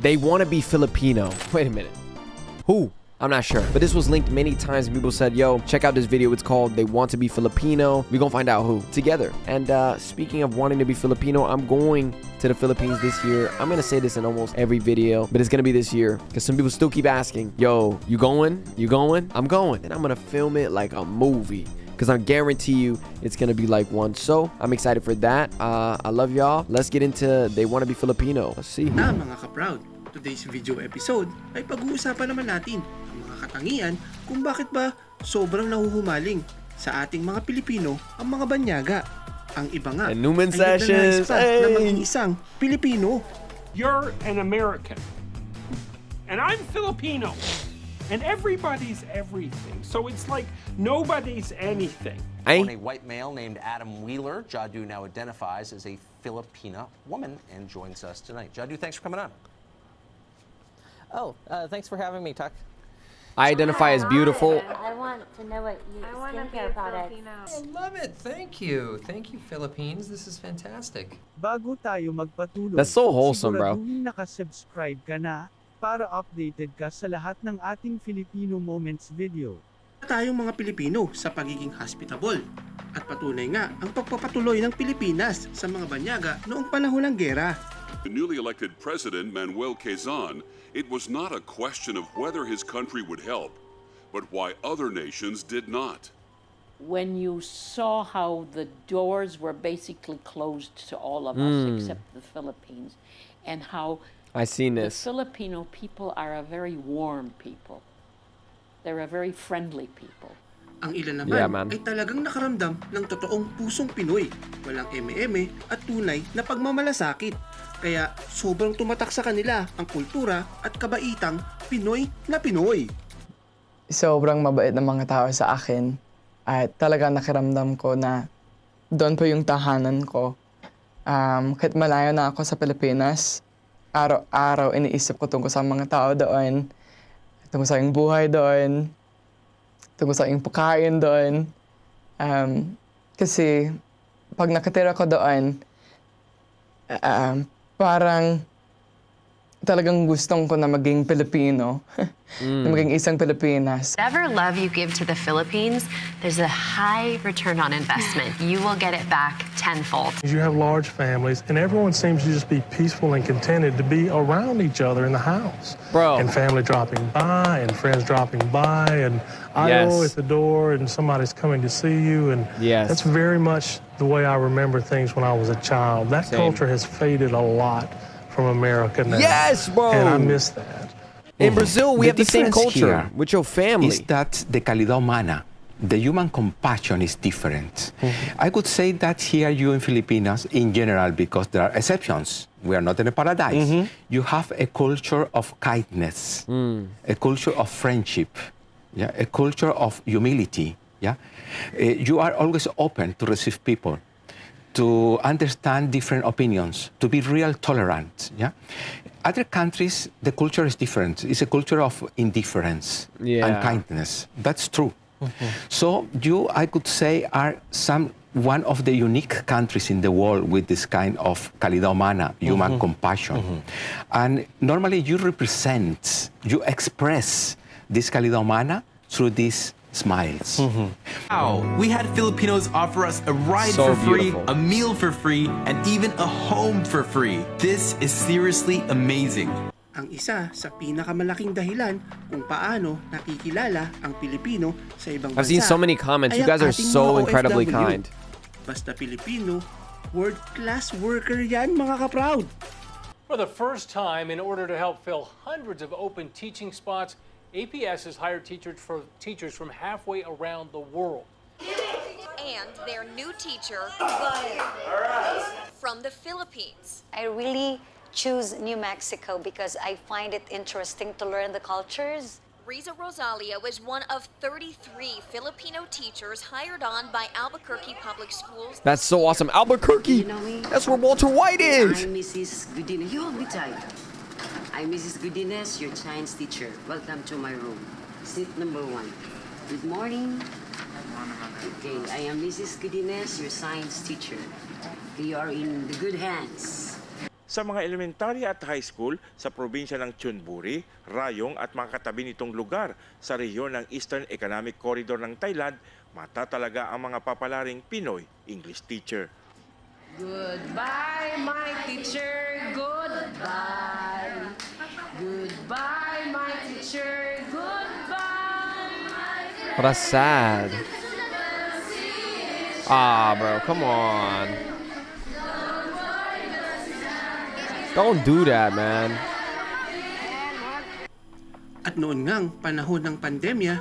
They want to be Filipino. Wait a minute. Who? I'm not sure. But this was linked many times people said, yo, check out this video. It's called They Want to Be Filipino. we gonna find out who together. And uh, speaking of wanting to be Filipino, I'm going to the Philippines this year. I'm gonna say this in almost every video, but it's gonna be this year. Because some people still keep asking, yo, you going? You going? I'm going. And I'm gonna film it like a movie because I guarantee you it's gonna be like one. So I'm excited for that. Uh, I love y'all. Let's get into They Want to Be Filipino. Let's see. Na mga today's video episode ay pag-uusapan naman natin ang mga katangian kung bakit ba sobrang nahuhumaling sa ating mga Pilipino ang mga banyaga. Ang iba nga And Newman ay Sessions, pa na maging isang Pilipino. You're an American. And I'm Filipino. And everybody's everything. So it's like nobody's anything. On a Ay, white male named Adam Wheeler, Jadu now identifies as a Filipina woman and joins us tonight. Jadu, thanks for coming on. Oh, uh, thanks for having me, Tuck. I identify as beautiful. I want to know what you I want to be skincare products. I love it. Thank you. Thank you, Philippines. This is fantastic. Bago tayo magpatuloy, That's so wholesome, bro. nakasubscribe ka na, para updated ka sa lahat ng ating Filipino Moments video. tayong mga Pilipino sa pagiging hospitable. At patunay nga ang pagpapatuloy ng Pilipinas sa mga banyaga noong panahon ng gera. The newly elected president, Manuel Quezon, it was not a question of whether his country would help, but why other nations did not. when you saw how the doors were basically closed to all of us hmm. except the Philippines, and how I seen the this. Filipino people are a very warm people. They're a very friendly people. Ang ilan naman Yeah, man. ay talagang nakaramdam ng totoong pusong Pinoy. Walang eme-eme at tunay na pagmamalasakit. Kaya sobrang tumatak sa kanila ang kultura at kabaitang Pinoy na Pinoy. sobrang mabait ng mga tao sa akin at talaga nakiramdam ko na doon po yung tahanan ko. Um, kahit malayo na ako sa Pilipinas, araw-araw iniisip ko tungkol sa mga tao doon, tungkol sa yung buhay doon, tungkol sa yung pagkain doon. Um, kasi pag nakatira ko doon, um, parang talagang gustong ko na maging Pilipino. na maging isang Pilipinas. Whatever love you give to the Philippines, there's a high return on investment. You will get it back tenfold. You have large families, and everyone seems to just be peaceful and contented to be around each other in the house. Bro. And family dropping by, and friends dropping by, and Yes. aisle at the door, and somebody's coming to see you. And Yes. that's very much the way I remember things when I was a child. That Same. culture has faded a lot from America now. Yes, bro. And I miss that. In Brazil, we The have the same culture here with your family. is that the calidad humana, the human compassion is different. Mm-hmm. I could say that here you in Filipinas, in general, because there are exceptions. We are not in a paradise. Mm-hmm. You have a culture of kindness, mm. a culture of friendship, yeah, a culture of humility. Yeah, Uh, you are always open to receive people to understand different opinions, to be real tolerant. Yeah, other countries the culture is different. It's a culture of indifference and kindness. That's true. So you, I could say, are some one of the unique countries in the world with this kind of calidad humana, human mm-hmm. compassion. Mm-hmm. And normally you represent, you express this calidad humana through these smiles. Mm-hmm. Wow. We had Filipinos offer us a ride So for free, beautiful. a meal for free, and even a home for free. This is seriously amazing. Ang isa sa pinakamalaking dahilan kung paano nakikilala ang Pilipino sa ibang bansa. I've seen so many comments. You guys are so incredibly OFW. kind. Basta Pilipino, world-class worker yan mga ka-proud. For the first time, in order to help fill hundreds of open teaching spots, APS has hired teachers, for, teachers from halfway around the world. And their new teacher from the Philippines. I really choose New Mexico because I find it interesting to learn the cultures. Riza Rosalia was one of 33 Filipino teachers hired on by Albuquerque Public Schools. That's so awesome. Albuquerque. That's where Walter White is. Mrs. Godinez. You be tired. I'm Mrs. Godinez, your science teacher. Welcome to my room. Seat number one. Good morning. Okay, I am Mrs. Godinez, your science teacher. You are in the good hands. Sa mga elementary at high school sa probinsya ng Chunburi, Rayong at mga katabi nitong lugar sa rehiyon ng Eastern Economic Corridor ng Thailand, matatalaga ang mga papalaring Pinoy English teacher. Goodbye, my teacher. Goodbye. Goodbye, my teacher. Goodbye. What a sad. Ah, bro, come on. Don't do that, man. At noon ngang panahon ng pandemya,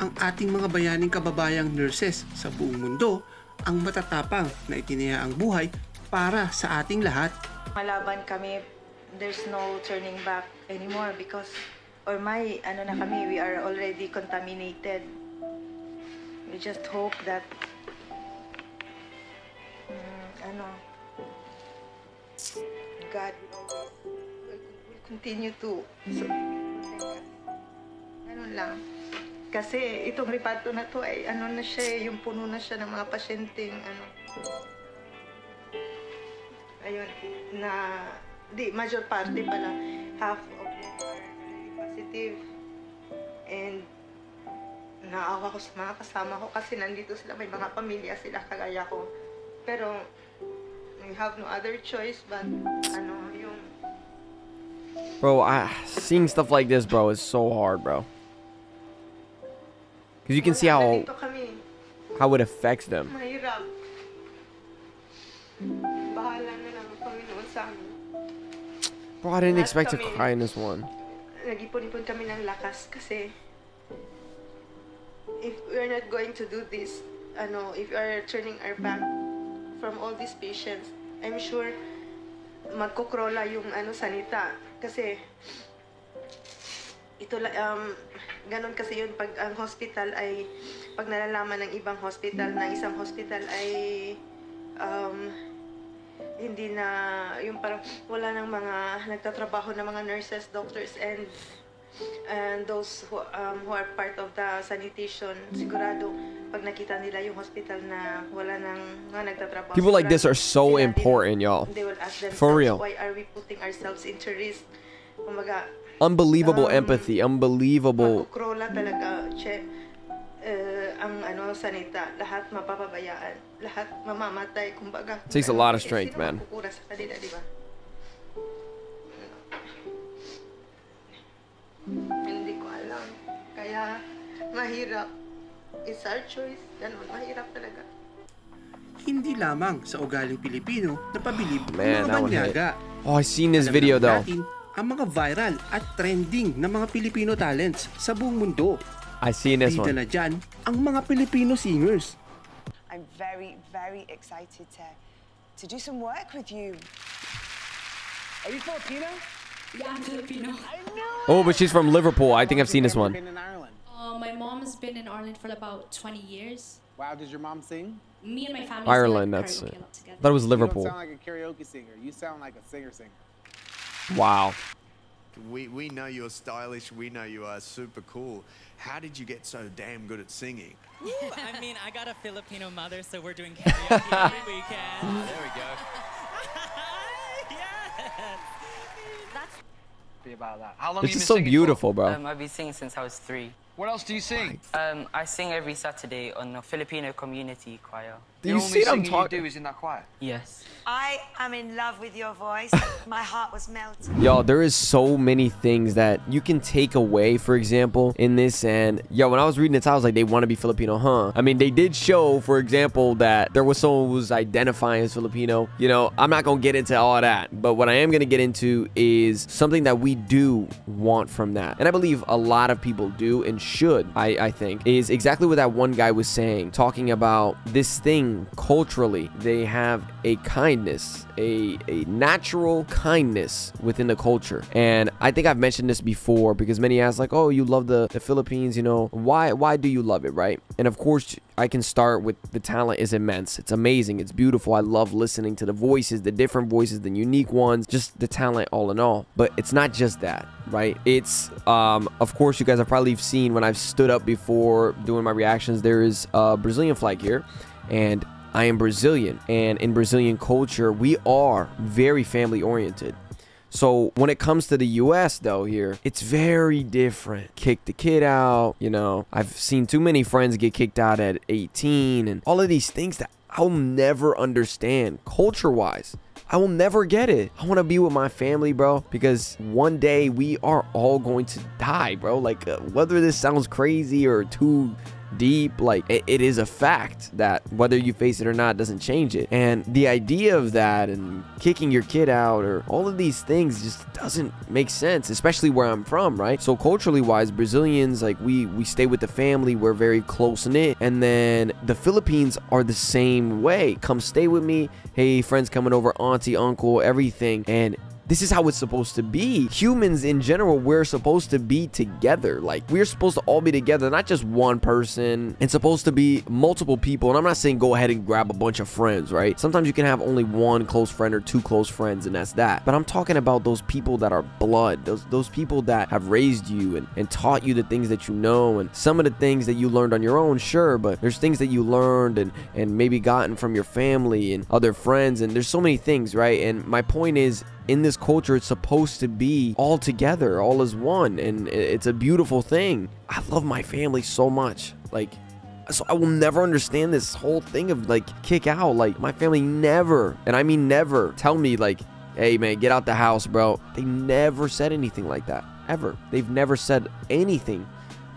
ang ating mga bayaning kababayang nurses sa buong mundo ang matatapang na itinaya ang buhay para sa ating lahat. Malaban kami, there's no turning back anymore because or my ano na kami, we are already contaminated. We just hope that mm, ano God will always will, will continue to so, ganun lang. Kasi itong repato na to ay ano na siya, yung puno na siya ng mga pasyenteng ano ayun, na di, major party pala, half of them are positive. And naawa ko sa mga kasama ko kasi nandito sila, may mga pamilya sila kagaya ko. Pero we have no other choice but Bro, I, seeing stuff like this, bro, is so hard, bro. Because you can see how how it affects them. Bro, I didn't expect to cry in this one. kami ng lakas if we're not going to do this, ano, if we are turning our back from all these patients, I'm sure magkukrola yung ano sanita. Kasi ito um ganun kasi yun. Pag ang hospital ay pag nalalaman ng ibang hospital na isang hospital ay um, hindi na yung parang wala nang mga nagtatrabaho na mga nurses, doctors and and those who, um, who are part of the sanitation sigurado pag nakita nila yung hospital na wala nagtatrabaho People like this are so important, y'all. they will ask themselves For real. why are we putting ourselves into risk Unbelievable empathy, unbelievable. Talaga, che, eh, ang ano, sanita, lahat mapapabayaan, lahat mamamatay, kumbaga. Takes a lot of Eh, strength, man. magkukura sa kanila, di ba? Hindi ko alam. Kaya, mahirap. It's our choice. Ganun, mahirap talaga. Hindi lamang sa ugaling Pilipino na pabilib ng Man, mga that one banyaga. Oh, I seen this Alam video naman though. natin ang mga viral at trending na mga Pilipino talents sa buong mundo. I seen this Bida one. na dyan ang mga Pilipino singers. I'm very, very excited to, to do some work with you. Are you Filipino? Yeah, I'm Filipino. I know. Oh, but she's from Liverpool. I think I've seen this one. Been in Ireland. Uh, my mom's been in Ireland for about 20 years. Wow, does your mom sing? Me and my family Ireland, still like that's karaoke it. a lot. Thought it was You Liverpool. don't sound like a karaoke singer. You sound like a singer singer. Wow. We, we know you're stylish. We know you are super cool. How did you get so damn good at singing? Woo, I mean, I got a Filipino mother, so we're doing karaoke every weekend. There we go. Be about that. How long This have you is so beautiful, for? bro. Um, I've been singing since I was three. What else do you sing? Um, I sing every Saturday on the Filipino community choir. Do you see them talk? do is in that choir. Yes. I am in love with your voice. My heart was melting. Yo, there is so many things that you can take away, for example, in this. And yo, when I was reading this, I was like, they want to be Filipino, huh? I mean, they did show, for example, that there was someone who was identifying as Filipino. You know, I'm not going to get into all that. But what I am going to get into is something that we do want from that. And I believe a lot of people do and should, I, I think, is exactly what that one guy was saying, talking about this thing culturally. They have a kindness, a, a natural kindness within the culture. And I think I've mentioned this before because many ask like, "Oh, you love the, the Philippines, you know. Why why do you love it, right?" And of course, I can start with the talent is immense. It's amazing. It's beautiful. I love listening to the voices, the different voices, the unique ones, just the talent all in all. But it's not just that, right? It's um of course you guys have probably seen when I've stood up before doing my reactions there is a Brazilian flag here and I am Brazilian, and in Brazilian culture, we are very family oriented. So when it comes to the US though here, it's very different. Kick the kid out, you know. I've seen too many friends get kicked out at 18 and all of these things that I'll never understand culture-wise. I will never get it. I want to be with my family, bro, because one day we are all going to die, bro. Like, uh, whether this sounds crazy or too deep like it, it is a fact that whether you face it or not doesn't change it. And the idea of that and kicking your kid out or all of these things just doesn't make sense especially where i'm from right? So culturally wise brazilians like we we stay with the family we're very close knit and then the philippines are the same way. Come stay with me. Hey friends coming over auntie uncle everything. And this is how it's supposed to be. Humans in general, we're supposed to be together. Like, we're supposed to all be together, not just one person. It's supposed to be multiple people. And I'm not saying go ahead and grab a bunch of friends, right? Sometimes you can have only one close friend or two close friends, and that's that. But I'm talking about those people that are blood, those those people that have raised you and, and taught you the things that you know, and some of the things that you learned on your own, sure, but there's things that you learned and and maybe gotten from your family and other friends, and there's so many things, right? And my point is in this culture it's supposed to be all together all as one and it's a beautiful thing. I love my family so much like so i will never understand this whole thing of like kick out like my family never and i mean never tell me like hey man get out the house bro. They never said anything like that ever. They've never said anything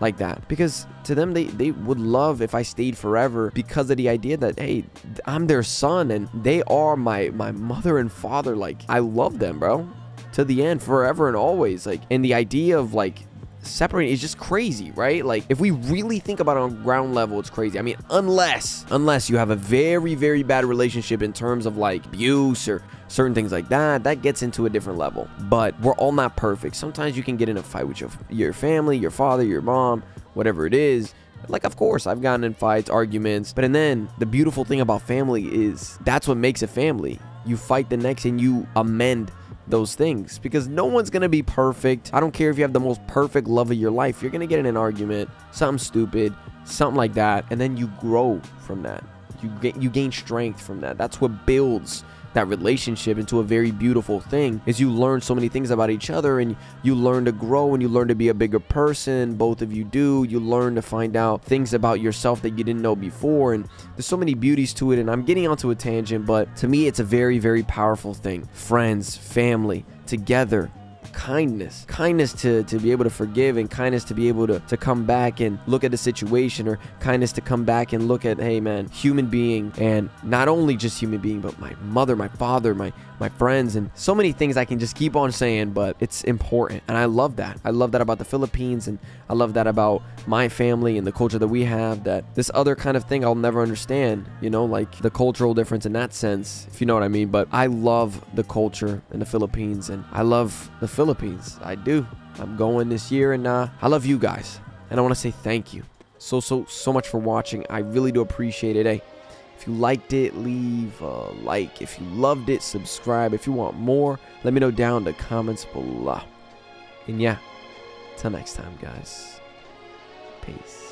like that. Because to them they they would love if I stayed forever because of the idea that hey I'm their son and they are my my mother and father. Like I love them bro. To the end forever and always. Like and the idea of like separating is just crazy, right? Like if we really think about it on ground level, it's crazy. I mean, unless unless you have a very very bad relationship in terms of like abuse or certain things like that, that gets into a different level. But we're all not perfect. Sometimes you can get in a fight with your your family, your father, your mom, whatever it is. Like, of course, I've gotten in fights, arguments, but and then the beautiful thing about family is that's what makes a family. You fight the next and you amend those things because no one's gonna be perfect. I don't care if you have the most perfect love of your life, you're gonna get in an argument, something stupid, something like that, and then you grow from that. You get you gain strength from that. That's what builds that relationship into a very beautiful thing is you learn so many things about each other and you learn to grow and you learn to be a bigger person. Both of you do. You learn to find out things about yourself that you didn't know before and there's so many beauties to it and i'm getting onto a tangent but to me it's a very very powerful thing. Friends family together kindness kindness to to be able to forgive and kindness to be able to to come back and look at the situation or kindness to come back and look at hey man human being and not only just human being but my mother my father my my friends and so many things i can just keep on saying but it's important. And i love that. I love that about the philippines and i love that about my family and the culture that we have that this other kind of thing i'll never understand you know like the cultural difference in that sense if you know what i mean. But i love the culture in the philippines and i love the Philippines. I do. I'm going this year and uh, I love you guys. And I want to say thank you so, so, so much for watching. I really do appreciate it. Hey, if you liked it, leave a like. If you loved it, subscribe. If you want more, let me know down in the comments below. And yeah, till next time, guys. Peace.